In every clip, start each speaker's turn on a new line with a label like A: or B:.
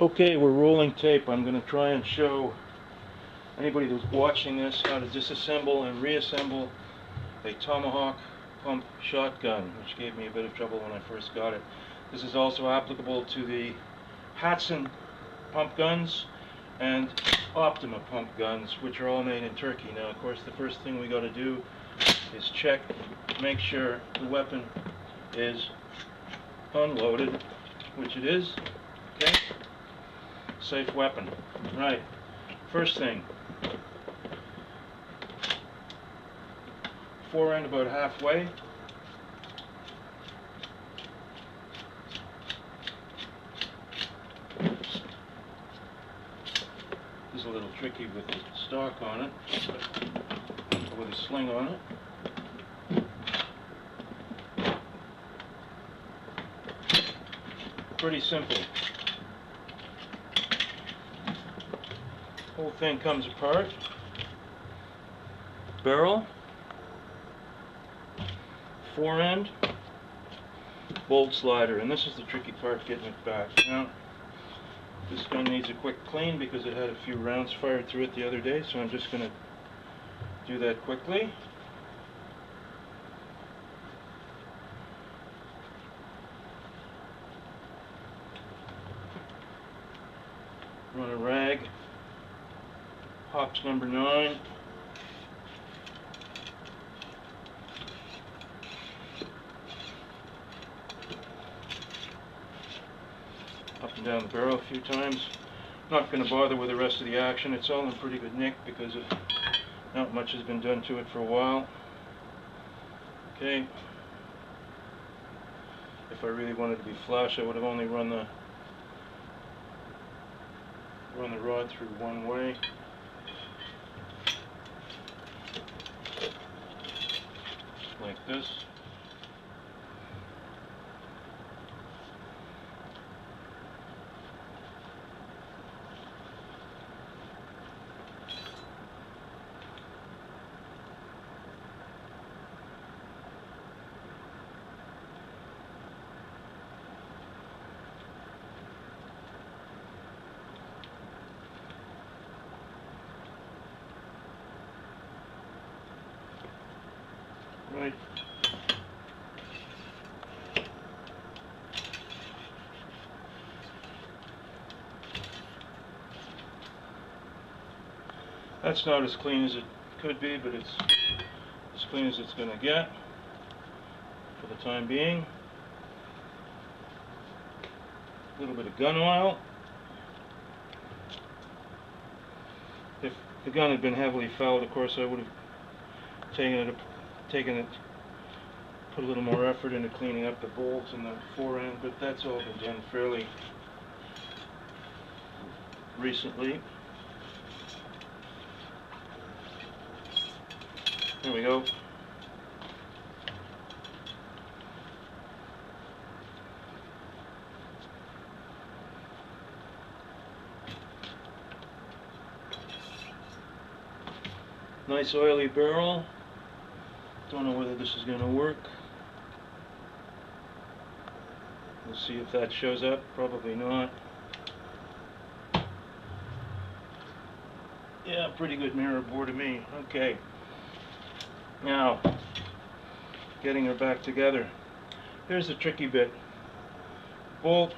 A: Okay, we're rolling tape. I'm going to try and show anybody who's watching this how to disassemble and reassemble a Tomahawk pump shotgun, which gave me a bit of trouble when I first got it. This is also applicable to the Hatsan pump guns and Optima pump guns, which are all made in Turkey. Now, of course, the first thing we got to do is check, make sure the weapon is unloaded, which it is. Okay? Safe weapon. Right. First thing. Fore end about halfway. This is a little tricky with the stock on it, with a sling on it. Pretty simple. Whole thing comes apart. Barrel. Fore end. Bolt slider. And this is the tricky part, getting it back. Now, this gun needs a quick clean because it had a few rounds fired through it the other day, so I'm just going to do that quickly. Run a Hoppe's number nine. Up and down the barrel a few times. Not going to bother with the rest of the action. It's all in pretty good nick because of not much has been done to it for a while. Okay. If I really wanted to be flush, I would have only run the run the rod through one way. Like this. Right. That's not as clean as it could be, but it's as clean as it's going to get for the time being. A little bit of gun oil. If the gun had been heavily fouled, of course, I would have taken it taken it, put a little more effort into cleaning up the bolts and the fore end, but that's all been done fairly recently. There we go. Nice oily barrel. Don't know whether this is going to work. We'll see if that shows up. Probably not. Yeah, pretty good mirror bore to me. Okay. Now, getting her back together. Here's the tricky bit. Bolt.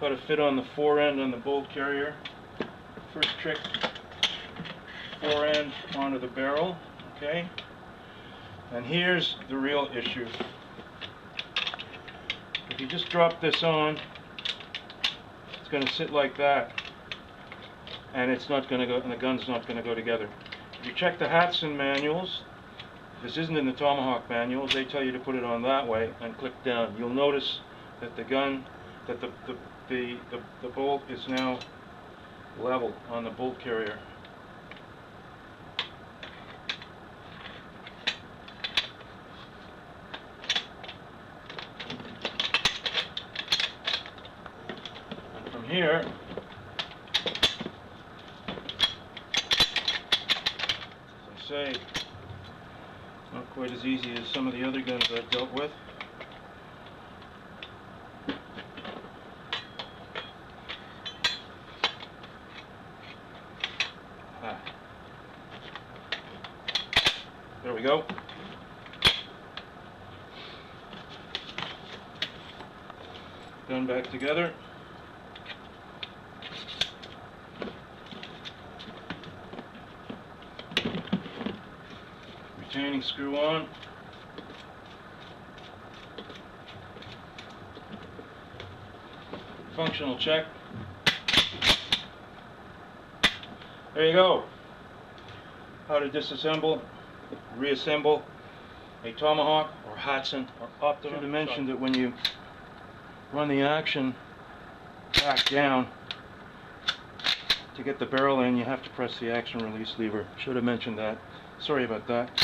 A: Got to fit on the fore end on the bolt carrier. First trick. Fore end onto the barrel. Okay. And here's the real issue. If you just drop this on, it's going to sit like that. And it's not going to go, and the gun's not going to go together. If you check the Hatsan manuals, this isn't in the Tomahawk manuals, they tell you to put it on that way and click down. You'll notice that the gun, that the, the, the, the, the bolt is now level on the bolt carrier. here. As I say, not quite as easy as some of the other guns I've dealt with. Ah. There we go. Gun back together. Retaining screw on. Functional check. There you go. How to disassemble, reassemble a Tomahawk or Hatsan or Optimum. Should have mentioned that when you run the action back down to get the barrel in, you have to press the action release lever. Should have mentioned that. Sorry about that.